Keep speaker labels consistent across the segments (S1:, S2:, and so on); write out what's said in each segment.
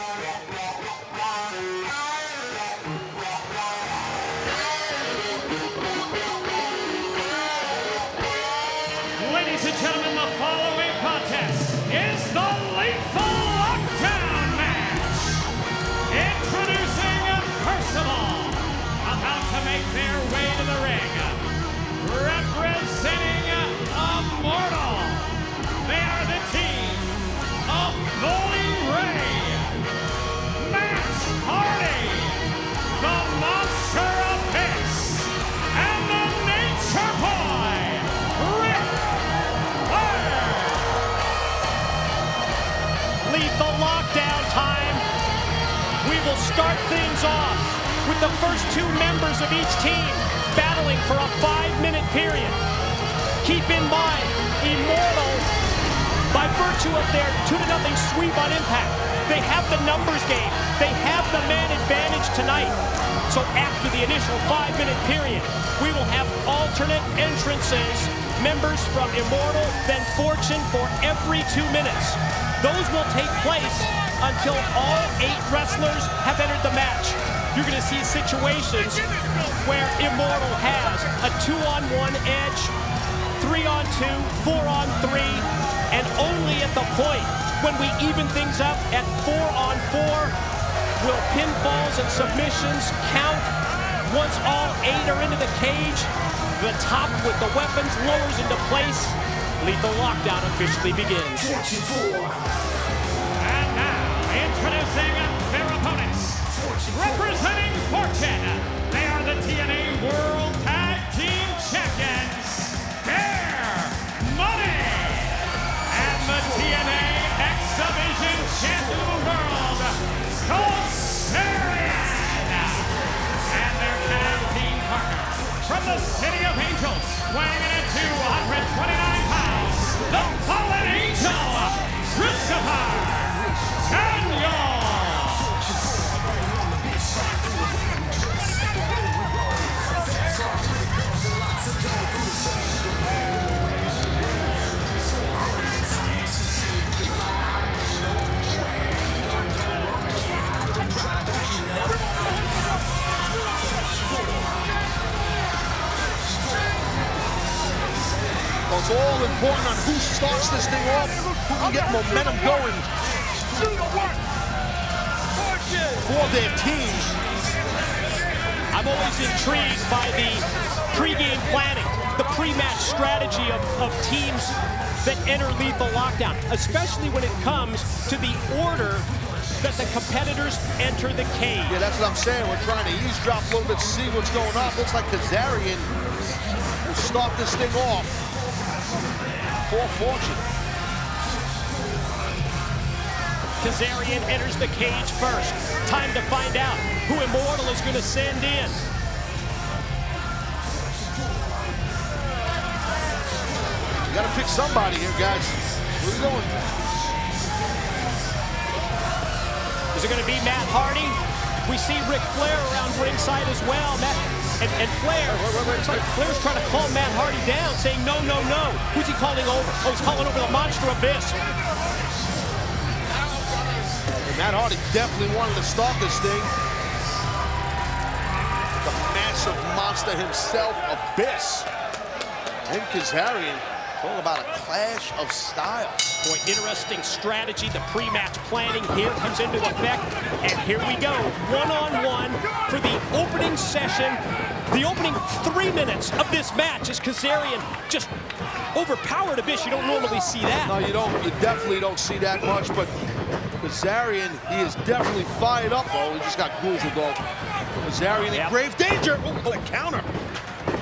S1: Ladies
S2: will start things off with the first two members of each team battling for a five-minute period. Keep in mind, Immortal, by virtue of their 2 to nothing sweep on impact, they have the numbers game. They have the man advantage tonight. So after the initial five-minute period, we will have alternate entrances, members from Immortal, then Fortune for every two minutes. Those will take place until all eight wrestlers have entered the match. You're going to see situations where Immortal has a two-on-one edge, three-on-two, four-on-three, and only at the point when we even things up at four-on-four will pinfalls and submissions count. Once all eight are into the cage, the top with the weapons lowers into place. Lethal Lockdown officially begins.
S1: Twenty-four. Representing Fortune, they are the TNA World Tag Team Champions, Beer Money. And the TNA X Division Champion of the World, Kazarian. And their tag team partner, from the City of Angels, weighing
S3: it's all important on who starts this thing off, who can get momentum going for their teams.
S2: I'm always intrigued by the pregame planning, the pre-match strategy of, of teams that enter lethal lockdown, especially when it comes to the order that the competitors enter the cage.
S3: Yeah, that's what I'm saying. We're trying to eavesdrop a little bit, see what's going on. Looks like Kazarian will start this thing off Fortune.
S2: Kazarian enters the cage first. Time to find out who Immortal is going to send in.
S3: You gotta pick somebody here, guys. Where are we going?
S2: Is it going to be Matt Hardy? We see Ric Flair around ringside as well. Matt and, and Flair, it's like Flair's trying to calm Matt Hardy down, saying no, no, no. Who's he calling over? Oh, he's calling over the Monster Abyss.
S3: And Matt Hardy definitely wanted to start this thing. The massive monster himself, Abyss. And Kazarian, talk about a clash of styles.
S2: Boy, interesting strategy. The pre-match planning here comes into effect. And here we go, one-on-one for the opening session. The opening three minutes of this match is Kazarian just overpowered Abyss. You don't normally see that.
S3: No, you don't. You definitely don't see that much, but Kazarian, he is definitely fired up. Oh, he just got goozled though. Kazarian in grave danger. Oh, oh, a counter.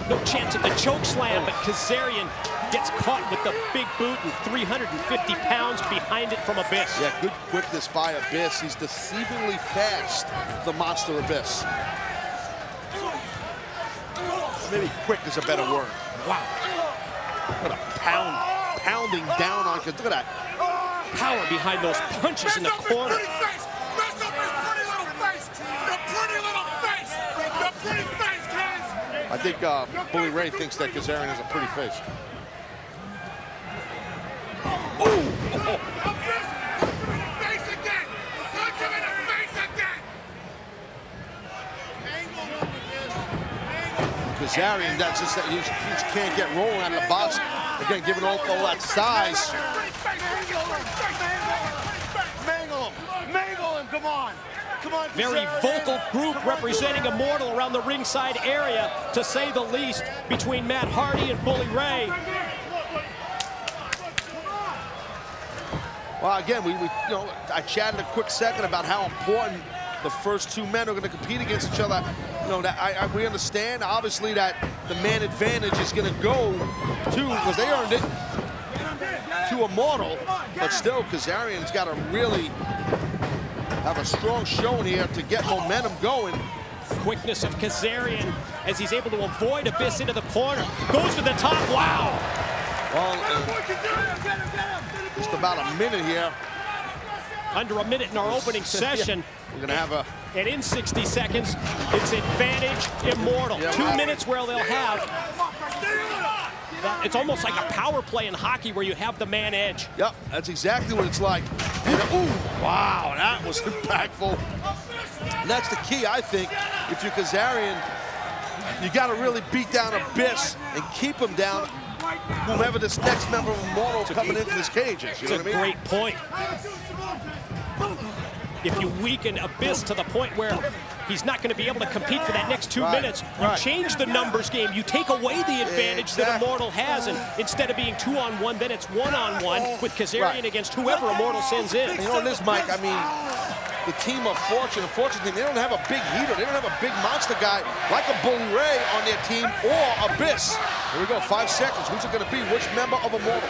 S2: No chance at the choke slam, but Kazarian gets caught with the big boot and 350 pounds behind it from Abyss.
S3: Yeah, good quickness by Abyss. He's deceivingly fast, the Monster Abyss. Maybe quick is a better word. Wow. What a pound, pounding down on, because look at that.
S2: Power behind those punches in the corner.
S4: Pretty face! Mess up his pretty little face! The pretty little face! The pretty face, guys!
S3: I think uh, Bully Ray thinks that Kazarian has a pretty face.
S4: Face again! Punch him in the
S3: Kazarian, that's just that he just, can't get rolling out of the box. Again, given all, all that size.
S4: Mangle him! Mangle him! Come on! Come on,
S2: Very vocal group representing Immortal around the ringside area, to say the least, between Matt Hardy and Bully Ray.
S3: Well, again, we, we you know, I chatted a quick second about how important the first two men are going to compete against each other. You know, that I, I, we understand obviously that the man advantage is going to go to because they earned it to Immortal, but still Kazarian's got to really have a strong showing here to get momentum going.
S2: Quickness of Kazarian as he's able to avoid Abyss into the corner. Goes to the top, wow!
S3: Well, uh, just about a minute here.
S2: Under a minute in our opening session.
S3: We're going to have a
S2: And in 60 seconds, it's advantage immortal.
S3: Yeah,
S2: Two minutes where they'll have. It's almost like a power play in hockey where you have the man edge.
S3: Yep, that's exactly what it's like. Ooh, wow, that was impactful. And that's the key, I think. If you're Kazarian, you got to really beat down Abyss and keep him down. Whomever this next member of Immortal coming into this cage is, you know
S2: a
S3: what I mean?
S2: great point. If you weaken Abyss to the point where he's not going to be able to compete for that next two
S3: Right,
S2: minutes, you
S3: right.
S2: change the numbers game. You take away the advantage that Immortal has, and instead of being two on one, then it's one on one with Kazarian
S3: Right.
S2: against whoever Immortal sends in.
S3: You know, this, Mike, I mean, the team of Fortune, the Fortune team, they don't have a big heater. They don't have a big monster guy like a Bully Ray on their team or Abyss. Here we go, five seconds. Who's it going to be? Which member of Immortal?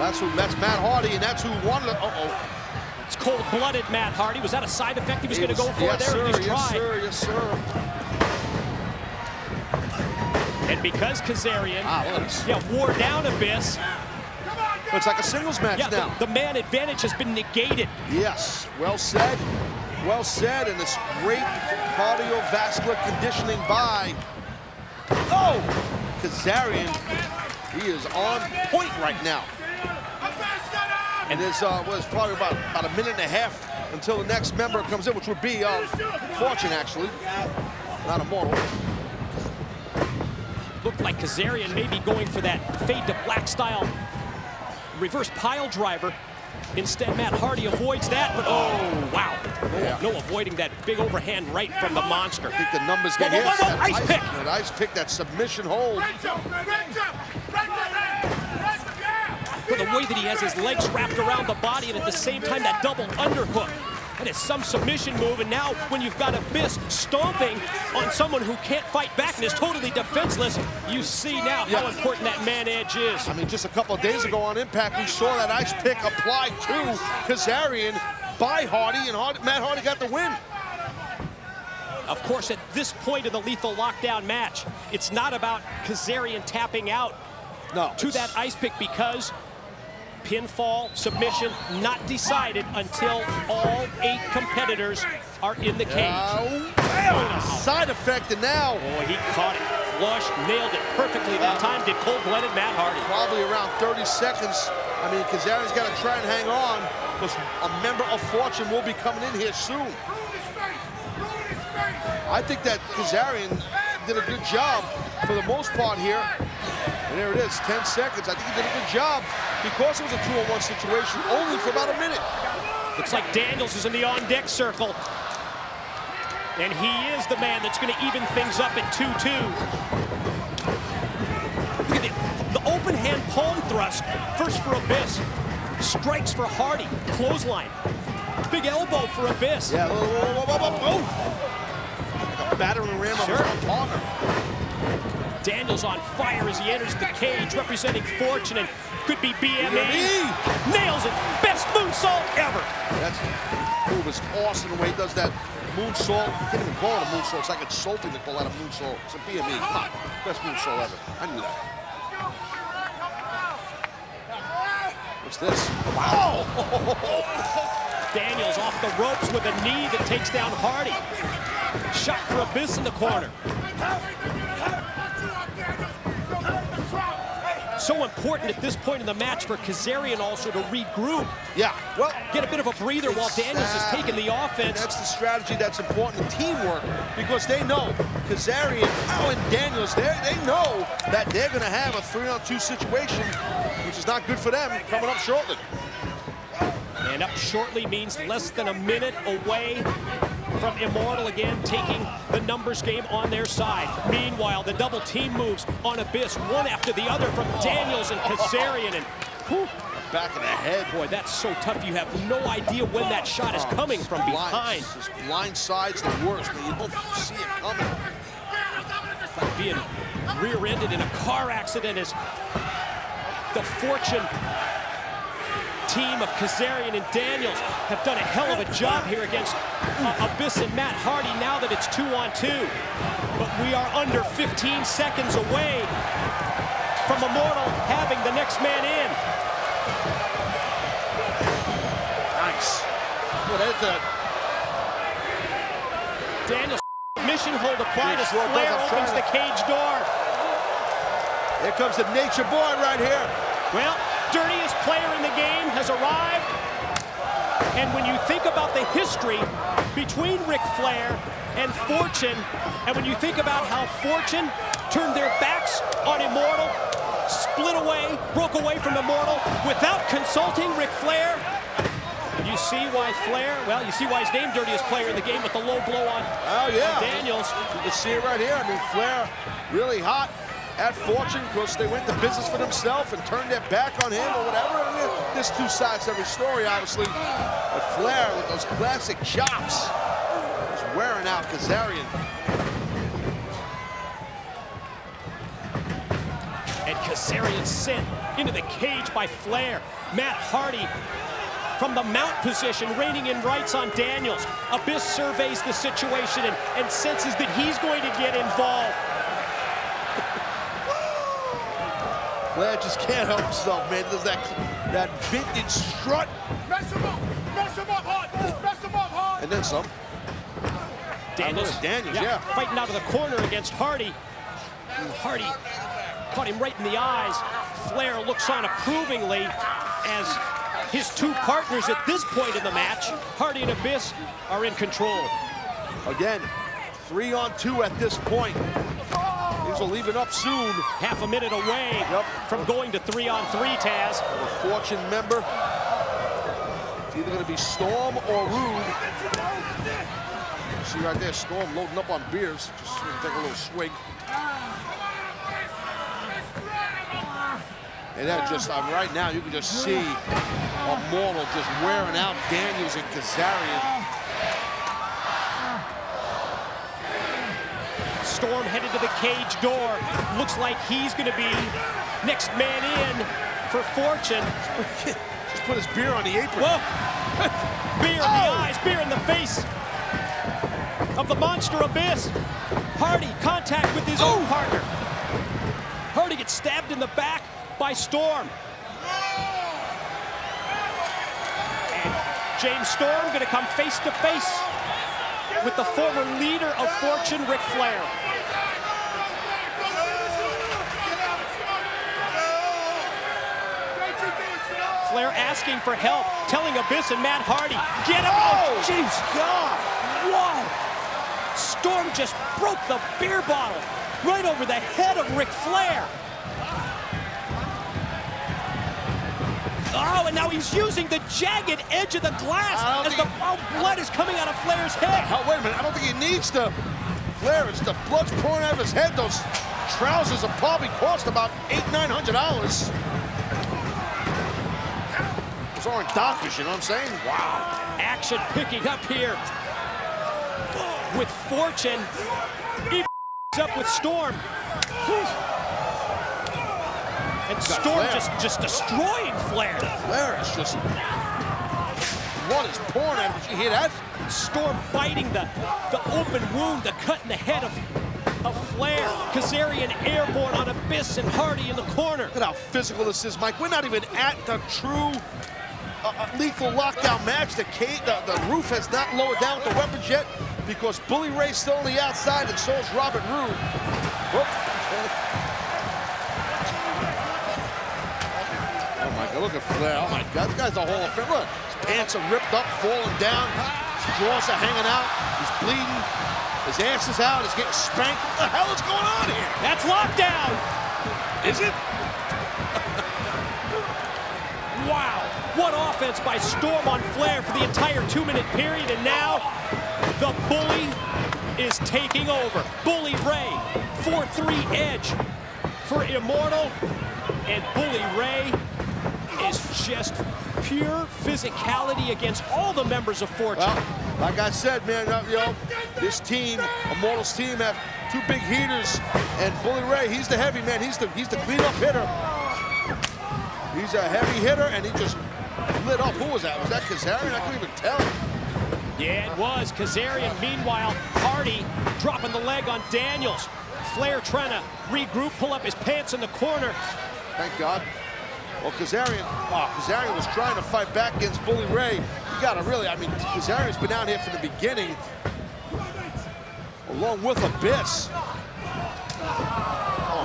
S3: That's who. That's Matt Hardy, and that's who won. the- Uh-oh.
S2: It's cold-blooded Matt Hardy. Was that a side effect he was going to go for
S3: yes,
S2: there?
S3: Sir,
S2: least
S3: yes,
S2: try.
S3: sir. Yes, sir.
S2: And because Kazarian
S3: Ah,
S2: yeah, wore down Abyss,
S3: It's like a singles match
S2: yeah,
S3: now.
S2: the, the man advantage has been negated.
S3: Yes, well said. Well said, and this great cardiovascular conditioning by, oh, Kazarian. He is on point right now. And there's uh, was probably about, about a minute and a half until the next member comes in, which would be uh, Fortune, actually. Not Immortal.
S2: Looked like Kazarian may be going for that fade to black style reverse pile driver. Instead, Matt Hardy avoids that, but oh, wow. No,
S3: Yeah.
S2: no avoiding that big overhand right from the monster.
S3: I think the numbers get
S2: Whoa,
S3: hit.
S2: whoa, whoa, whoa, ice pick.
S3: That ice pick, that submission hold.
S2: For the way that he has his legs wrapped around the body and at the same time that double underhook. That is some submission move, and now when you've got Abyss stomping on someone who can't fight back and is totally defenseless, you see now how important that man edge is.
S3: I mean, just a couple of days ago on Impact, we saw that ice pick applied to Kazarian by Hardy, and Hardy, Matt Hardy got the win.
S2: Of course, at this point of the lethal lockdown match, it's not about Kazarian tapping out
S3: No.
S2: to that ice pick because pinfall, submission, not decided until all eight competitors are in the cage.
S3: Oh, bam! Side effect, and now
S2: Boy, he caught it flush, nailed it perfectly that time. Did cold-blooded Matt Hardy.
S3: probably around 30 seconds. I mean, Kazarian's got to try and hang on because a member of Fortune will be coming in here soon. I think that Kazarian did a good job for the most part here. And there it is, 10 seconds. I think he did a good job because it was a two-on-one situation, only for about a minute.
S2: Looks like Daniels is in the on-deck circle. And he is the man that's going to even things up at 2-2. Look at the, the open hand palm thrust. First for Abyss. Strikes for Hardy. Clothesline. Big elbow for Abyss.
S3: Yeah, whoa, whoa, whoa, whoa, whoa, whoa. Like a battering ram of
S2: Sure.
S3: his own.
S2: Daniels on fire as he enters the cage, representing Fortune and could be BME.
S3: BME.
S2: Nails it. Best moonsault ever.
S3: That's move is awesome the way he does that moonsault. Can't even call it a moonsault. It's like insulting to call that a moonsault. It's a BME. Come on. Best moonsault ever. I knew that. What's this? Wow!
S2: Daniels off the ropes with a knee that takes down Hardy. Shot for Abyss in the corner. So important at this point in the match for Kazarian also to regroup,
S3: Yeah, well,
S2: get a bit of a breather while Daniels is taking the offense.
S3: that's the strategy that's important, the teamwork, because they know Kazarian, oh, and Daniels, they they know that they're going to have a three-on-two situation, which is not good for them coming up shortly.
S2: And up shortly means less than a minute away from Immortal again taking the numbers game on their side. Meanwhile, the double team moves on Abyss, one after the other from Daniels and Kazarian. And whew,
S3: Back of the head.
S2: boy, that's so tough. You have no idea when that shot is oh, coming from
S3: Blind-
S2: behind.
S3: Just blind side's the worst, but you don't see it coming.
S2: Being rear-ended in a car accident is the Fortune team of Kazarian and Daniels have done a hell of a job here against uh, Abyss and Matt Hardy now that it's two on two. But we are under 15 seconds away from Immortal having the next man in.
S3: Nice. Well, that's a,
S2: Daniels mission hold applied as. Flair opens the cage door.
S3: here comes the nature boy right here.
S2: Well, dirtiest player in the game has arrived. And when you think about the history between Ric Flair and Fortune, and when you think about how Fortune turned their backs on Immortal, split away, broke away from Immortal without consulting Ric Flair, you see why Flair, well, you see why he's named dirtiest player in the game with the low blow on
S3: Oh, yeah.
S2: Daniels.
S3: You can see it right here. I mean, Flair really hot at Fortune because they went to business for themselves and turned their back on him or whatever. There's two sides to every story, obviously. But Flair with those classic chops is wearing out Kazarian.
S2: And Kazarian sent into the cage by Flair. Matt Hardy from the mount position, reining in rights on Daniels. Abyss surveys the situation and, and senses that he's going to get involved.
S3: Flair just can't help himself, man. There's that, that vintage strut
S4: Mess him up! Mess him up hard! Mess him up hard!
S3: and then some.
S2: Daniels,
S3: at Daniels, yeah.
S2: fighting out of the corner against Hardy. And Hardy caught him right in the eyes. Flair looks on approvingly as his two partners at this point in the match, Hardy and Abyss, are in control.
S3: Again, three on two at this point. These will leave it up soon.
S2: half a minute away
S3: Yep.
S2: from going to three on three, Taz.
S3: A Fortune member. It's either going to be Storm or Roode. See right there, Storm loading up on beers. Just take a little swig. And that just, uh, right now, you can just see Immortal just wearing out Daniels and Kazarian.
S2: Storm headed to the cage door. Looks like he's going to be next man in for Fortune.
S3: just put his beer on the apron.
S2: Whoa! beer in the
S3: Oh.
S2: eyes, beer in the face of the monster abyss. Hardy contact with his own oh! partner. Hardy gets stabbed in the back by Storm. And James Storm going to come face to face with the former leader of Fortune, Ric Flair. Flair asking for help, telling Abyss and Matt Hardy, get him out.
S3: Oh,
S2: Jeez, God. Whoa. Storm just broke the beer bottle right over the head of Ric Flair. Oh, and now he's using the jagged edge of the glass as the oh, blood is coming out of Flair's head.
S3: Oh, wait a minute. I don't think he needs to. Flair, it's the blood's pouring out of his head. Those trousers have probably cost about eight, nine hundred dollars. Aren't doctors, you know what I'm saying? Wow.
S2: Action picking up here with Fortune. He up with Storm. And Storm
S3: Flair.
S2: just, just destroying Flair.
S3: Flair is just. What is out. Did you hear that?
S2: Storm biting the, the open wound, the cut in the head of, of Flair. Kazarian airborne on Abyss and Hardy in the corner.
S3: Look at how physical this is, Mike. We're not even at the true uh, lethal lockdown match. The, ca- the, the roof has not lowered down with the weapons yet because Bully Ray's still on the outside and so is Robert Roode. Oh my God, look at Flair. Oh my God, this guy's a Hall of Fame. Look, his pants are ripped up, falling down. His drawers are hanging out. He's bleeding. His ass is out. He's getting spanked. What the hell is going on here?
S2: That's lockdown.
S3: Is it?
S2: Wow. What offense by Storm on Flair for the entire two-minute period, and now the Bully is taking over. Bully Ray, 4-3 edge for Immortal, and Bully Ray is just pure physicality against all the members of Fortune.
S3: Well, like I said, man, uh, you know, this team, Immortals team, have two big heaters, and Bully Ray, he's the heavy man. He's the he's the cleanup hitter. He's a heavy hitter, and he just lit up. Who was that? Was that Kazarian? I couldn't even tell.
S2: Yeah, it was. Kazarian, meanwhile, Hardy dropping the leg on Daniels. Flair trying to regroup, pull up his pants in the corner.
S3: Thank God. Well, Kazarian, oh, Kazarian was trying to fight back against Bully Ray. You gotta really, I mean, Kazarian's been out here from the beginning, along with Abyss.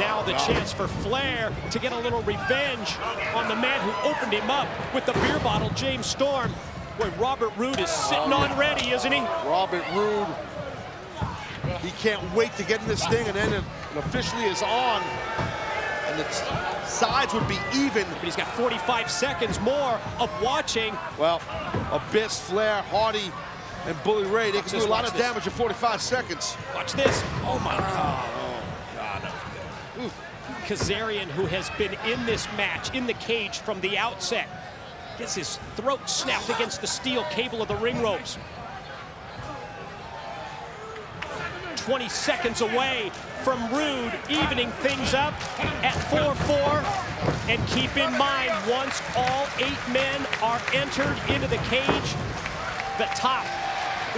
S2: Now the chance for Flair to get a little revenge on the man who opened him up with the beer bottle, James Storm. Boy, Robert Roode is sitting on ready, isn't he?
S3: Robert Roode, he can't wait to get in this thing, and then it officially is on, and the sides would be even.
S2: But he's got 45 seconds more of watching.
S3: Well, Abyss, Flair, Hardy, and Bully Ray, they can
S2: this,
S3: do a lot of
S2: this.
S3: damage in 45 seconds.
S2: Watch this.
S3: Oh my God.
S2: Kazarian, who has been in this match, in the cage from the outset, gets his throat snapped against the steel cable of the ring ropes. 20 seconds away from Roode evening things up at 4-4. And keep in mind, once all eight men are entered into the cage, the top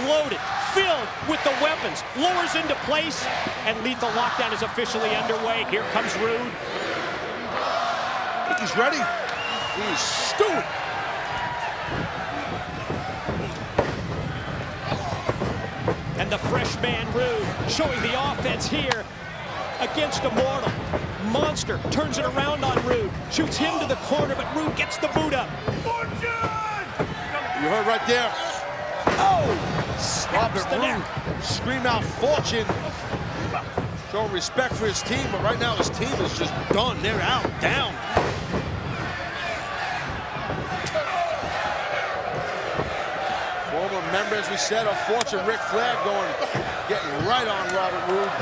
S2: loaded, filled with the weapons, lowers into place, and lethal lockdown is officially underway. Here comes
S3: Roode. He's ready? He's stewing.
S2: And the fresh man Roode showing the offense here against Immortal. Monster turns it around on Roode, shoots him to the corner, but Roode gets the boot up.
S3: You heard right there. Robert. Roode scream out fortune. Showing respect for his team, but right now his team is just done. They're out, down. Former member, as we said, of Fortune, Ric Flair, going, getting right on Robert Roode.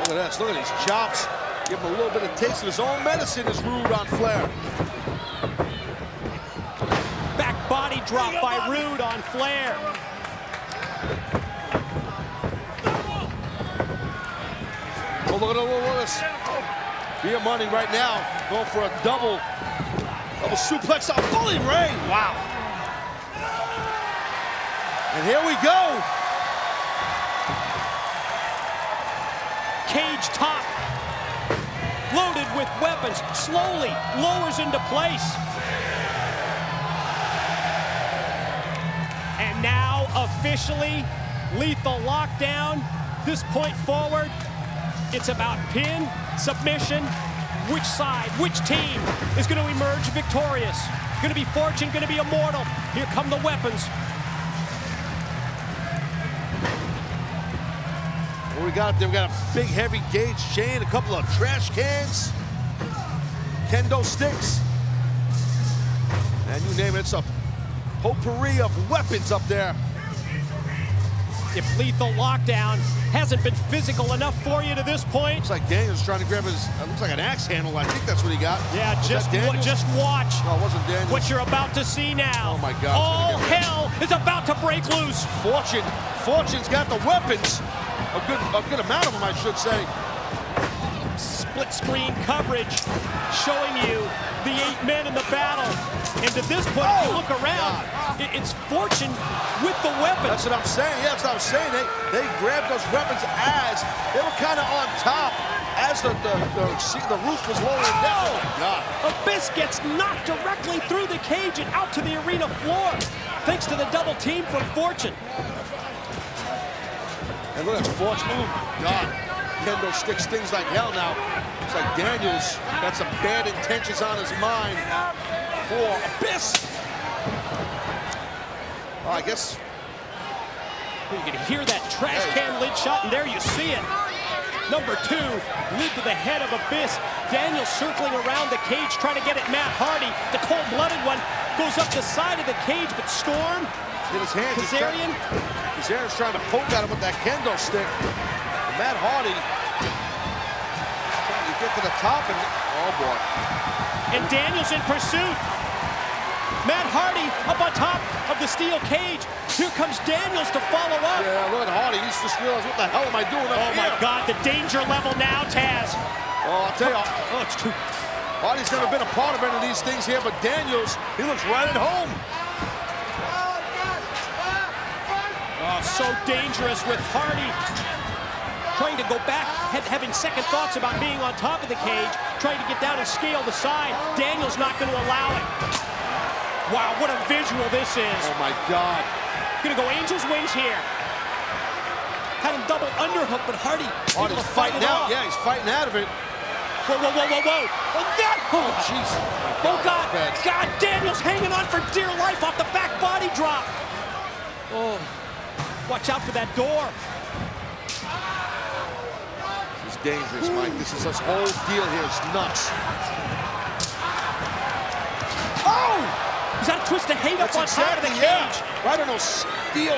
S3: Look at this, look at these chops. Give him a little bit of taste of his own medicine as Roode on Flair.
S2: Back body drop by Roode on Flair.
S3: Oh, look at look at this. Beer Money right now going for a double, double suplex on Bully Ray. Wow. And here we go.
S2: Cage top. Loaded with weapons. Slowly lowers into place. Officially lethal lockdown. This point forward, it's about pin, submission, which side, which team is going to emerge victorious. Going to be Fortune, going to be Immortal. Here come the weapons.
S3: We got up there? We got a big heavy gauge chain, a couple of trash cans, kendo sticks, and you name it. It's a potpourri of weapons up there.
S2: If lethal lockdown hasn't been physical enough for you to this point,
S3: Looks like Daniel's trying to grab his. It looks like an axe handle. I think that's what he got.
S2: yeah,
S3: Was
S2: just
S3: that
S2: just watch
S3: No, it wasn't Daniels.
S2: what you're about to see now.
S3: Oh, my God,
S2: All
S3: it's gonna get-
S2: hell is about to break loose.
S3: Fortune. Fortune's got the weapons. A good, a good amount of them, I should say.
S2: Split screen coverage showing you the eight men in the battle. And to this point, if you
S3: Oh,
S2: look around, it- it's Fortune with the weapons.
S3: That's what I'm saying. Yeah, that's what I'm saying. They, they grabbed those weapons as they were kind of on top as the, the, the, the roof was lowering down. Oh, God.
S2: Abyss gets knocked directly through the cage and out to the arena floor, thanks to the double team from Fortune.
S3: And look at Fortune. Oh, God. Kendo sticks things like hell now. Looks like Daniels got some bad intentions on his mind for Abyss. Well, I guess
S2: You can hear that trash can lid shot, and there you see it. Number two, lid to the head of Abyss. Daniel circling around the cage, trying to get at Matt Hardy. The cold-blooded one goes up the side of the cage, but Storm,
S3: in his hands.
S2: Kazarian,
S3: trying- Kazarian's trying to poke at him with that kendo stick. Matt Hardy to get to the top and oh boy.
S2: and Daniels in pursuit. Matt Hardy up on top of the steel cage. Here comes Daniels to follow up.
S3: Yeah, look at Hardy. He's just realized what the hell am I doing up
S2: Oh my? God, the danger level now, Taz.
S3: Oh, I'll tell you,
S2: Oh, it's too.
S3: Hardy's never been a part of any of these things here, but Daniels, he looks right at home.
S2: Oh, so dangerous with Hardy trying to go back, having second thoughts about being on top of the cage, trying to get down and scale the side. Daniels not going to allow it. Wow, what a visual this is.
S3: Oh my God.
S2: Gonna go Angel's Wings here. Had him double underhook, but Hardy oh, able
S3: Hardy's
S2: to fight
S3: fighting
S2: it
S3: out.
S2: off.
S3: Yeah, he's fighting out of it.
S2: Whoa, whoa, whoa, whoa, whoa. Oh, God!
S3: Oh, oh jeez.
S2: Oh, oh,
S3: God.
S2: God, Daniels hanging on for dear life off the back body drop. Oh, watch out for that door.
S3: Dangerous, Mike. This is this whole deal here is nuts. Oh!
S2: Is that a twist of fate
S3: That's
S2: up on top of the cage?
S3: yeah. Right on those steel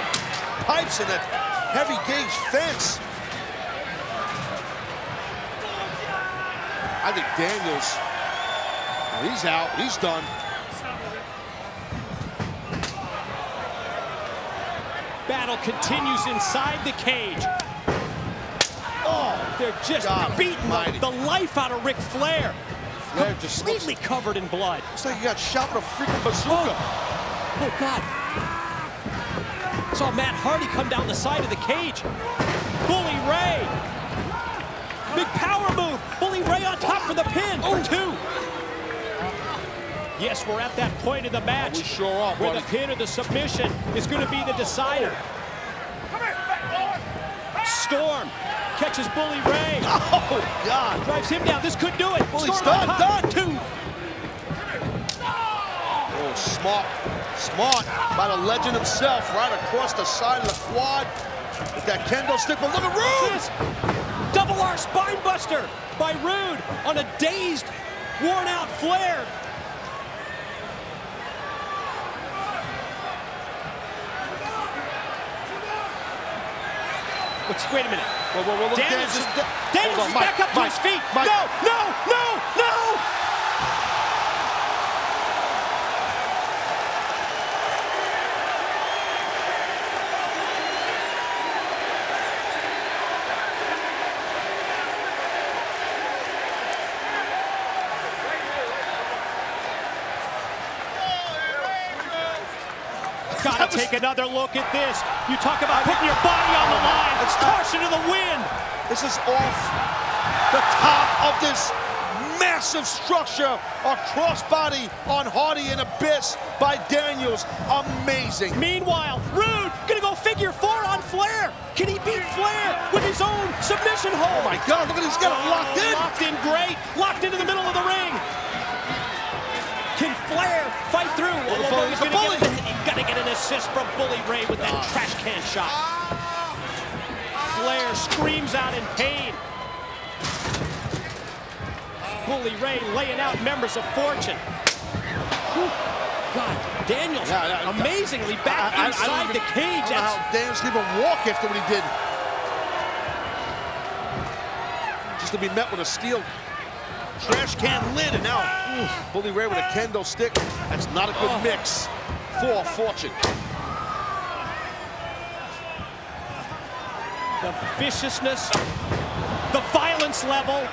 S3: pipes in that heavy gauge fence. I think Daniels, well, he's out. He's done.
S2: Battle continues inside the cage. Oh, they're just
S3: God
S2: beating
S3: almighty.
S2: the, the life out of Ric Flair.
S3: Flair just looks,
S2: Completely covered in blood.
S3: looks like he got shot with a freaking bazooka.
S2: Oh. oh, God. Saw Matt Hardy come down the side of the cage. Bully Ray. Big power move. Bully Ray on top for the pin for oh. two. Yes, we're at that point in the match
S3: We sure are,
S2: where the pin or the submission is going to be the decider. Storm catches Bully Ray,
S3: Oh, God.
S2: drives him down. This could do it.
S3: Bully's
S2: Storm
S3: done.
S2: Two.
S3: Oh, smart. Smart by the legend himself, right across the side of the quad with that kendo stick. But look at
S2: Roode. Double R spine buster by Roode on a dazed, worn out What's, wait a minute.
S3: Whoa, whoa, whoa, look,
S2: Daniels is,
S3: Daniels
S2: Daniels
S3: on,
S2: is
S3: Mike,
S2: back up to his feet.
S3: Mike.
S2: No, no, no, no! Got to take another look at this. You talk about putting your body on the line.
S3: It's
S2: Caution to the wind.
S3: This is off the top of this massive structure. A crossbody on Hardy and Abyss by Daniels. Amazing.
S2: Meanwhile, Roode gonna go figure four on Flair. Can he beat Flair with his own submission hold?
S3: Oh my God, look at he's got oh, it locked in.
S2: Locked in great. Locked into the middle of the ring. Can Flair fight through? Oh,
S3: the bully,
S2: he's
S3: the
S2: gonna
S3: bully.
S2: get, assist from Bully Ray with that trash can shot. Ah. Ah. Flair screams out in pain. Bully Ray laying out members of Fortune. Whew. God, Daniels
S3: Yeah, yeah,
S2: amazingly back
S3: I- I- I don't
S2: inside
S3: even-
S2: the cage.
S3: I don't know how Daniels could even walk after what he did. Just to be met with a steel trash can lid, and now ooh, Bully Ray with a kendo stick. That's not a good
S2: Oh.
S3: mix for Fortune.
S2: the viciousness, the violence level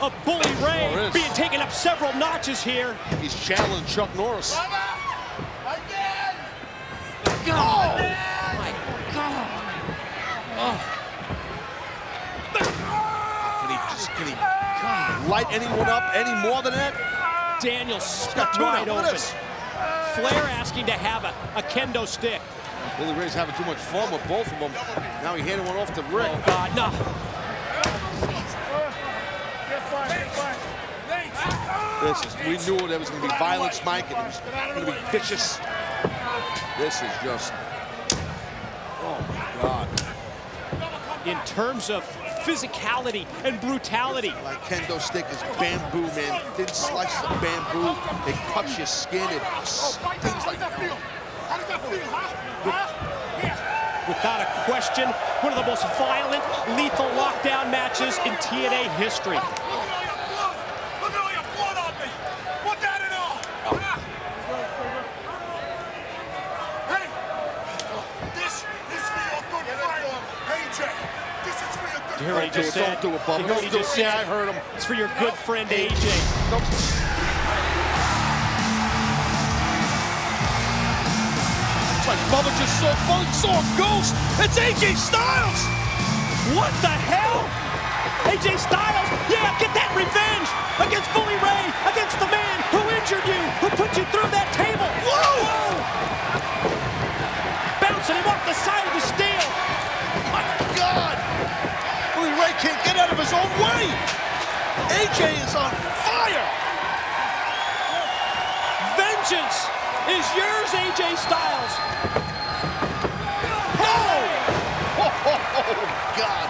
S2: of Bully
S3: Sure
S2: Ray
S3: is.
S2: being taken up several notches here.
S3: He's challenging Chuck Norris.
S4: Again!
S2: God, my God.
S3: Can he just can he light anyone up any more than that?
S2: Daniel
S3: Got
S2: stuck
S3: two now.
S2: wide
S3: Look at
S2: open.
S3: this.
S2: Flair asking to have a, a kendo stick.
S3: Bully Ray's having too much fun with both of them. Now he handed one off to Ric.
S2: Oh God, no.
S4: Get fine, get fine.
S3: This is, we knew there was going to be violence, Mike, and it was going to be vicious. This is just, oh my God.
S2: In terms of physicality and brutality.
S3: Like kendo stick is bamboo, man. Thin slices of bamboo. It cuts your skin. It stings like.
S4: How does that feel, huh? Huh? Yeah.
S2: Without a question, one of the most violent, lethal lockdown matches in TNA history.
S4: Look at all your blood. Look at all your blood on me. Put that in all. Huh? Hey, this is for your good friend, AJ. This is for your good
S2: You hear what he
S3: Don't do
S2: just
S3: it,
S2: said?
S3: don't do it, Bubba.
S2: Heard
S3: Don't
S2: he
S3: do
S2: just
S3: it. Yeah? I heard him.
S2: It's for your good friend AJ.
S3: Nope. It's like Bubba just saw, saw a ghost. It's AJ Styles.
S2: What the hell? AJ Styles, yeah, get that revenge against Bully Ray, against the man who injured you, who put you through that table.
S3: Whoa!
S2: Bouncing him off the side of the steel.
S3: My God! Bully Ray can't get out of his own way. AJ is on fire.
S2: Vengeance is yours, AJ Styles.
S3: Oh! Oh, God!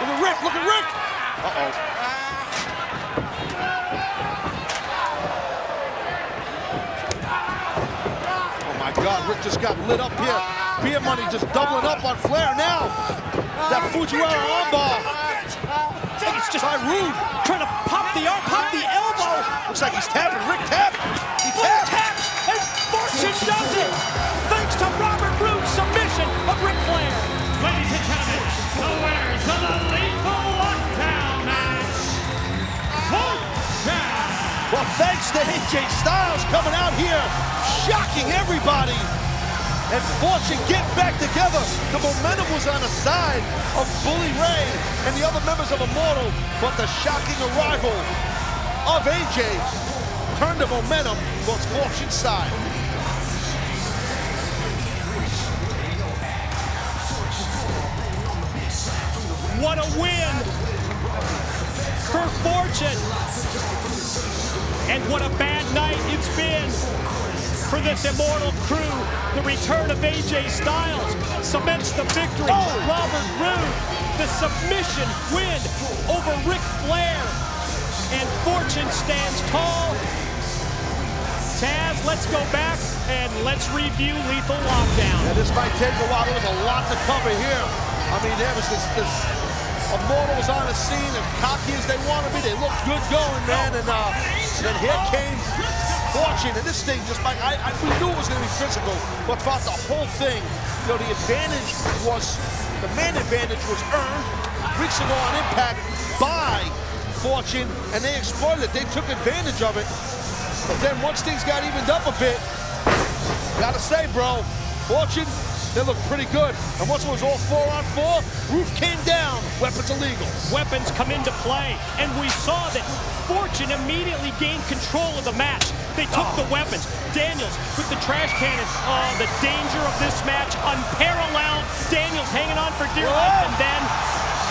S3: Look at Ric! Look at Ric! Uh-oh. Oh my God! Ric just got lit up here. Beer money just doubling up on Flair now. That Fujiwara armbar.
S2: It's just
S3: By Roode.
S2: trying to pop the arm, pop the elbow.
S3: Looks like he's tapping. Ric tapped. He
S2: Full
S3: tapped.
S2: taps, and Fortune does it. Thanks to Robert Roode's submission of Ric Flair.
S1: Ladies and gentlemen, the winners of the Lethal Lockdown match, Fortune.
S3: Well, thanks to AJ Styles coming out here, shocking everybody. And Fortune get back together. The momentum was on the side of Bully Ray and the other members of Immortal, but the shocking arrival of AJ turned the momentum towards Fortune's side.
S2: What a win for Fortune. And what a bad night it's been for this immortal crew. The return of AJ Styles cements the victory.
S3: Oh.
S2: Robert Roode, the submission win over Ric Flair. And Fortune stands tall. Taz, let's go back and let's review Lethal Lockdown.
S3: And this might take a while. There was a lot to cover here. I mean, there was this, this Immortal was on the scene as cocky as they want to be. They look good going, man. And, uh, and then here came Fortune. And this thing just like, I, I, we knew it was going to be physical, but throughout the whole thing, you know, the advantage was, the man advantage was earned weeks ago on Impact by Fortune, and they exploited it. They took advantage of it. But then once things got evened up a bit, Gotta say, bro, Fortune, they look pretty good. And once it was all four on four, roof came down, weapons illegal.
S2: weapons come into play. And we saw that Fortune immediately gained control of the match. They took the oh. weapons. Daniels with the trash cannon. Oh, the danger of this match, unparalleled. Daniels hanging on for dear life. And then,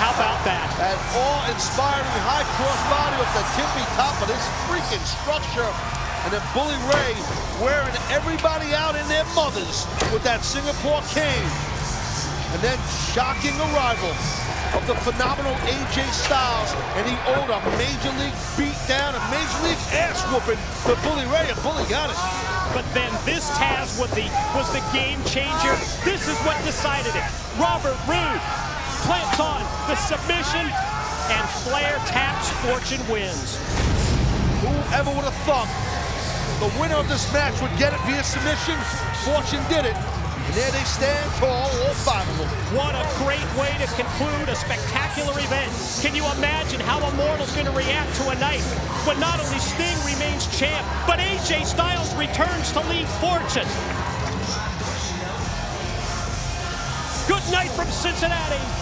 S2: how about that?
S3: That awe-inspiring high crossbody with the tippy top of this freaking structure. And then Bully Ray wearing everybody out in their mothers with that Singapore cane. And then shocking arrival of the phenomenal AJ Styles. And he owed a major league beat down, a major league ass whooping to Bully Ray. And Bully got it.
S2: But then this Taz was the, was the game changer. This is what decided it. Robert Roode plants on the submission, and Flair taps, Fortune wins.
S3: Whoever would have thought the winner of this match would get it via submission? Fortune did it. And there they stand tall, all five of them.
S2: What a great way to conclude a spectacular event. Can you imagine how Immortal's going to react to a night when not only Sting remains champ, but AJ Styles returns to lead Fortune? Good night from Cincinnati.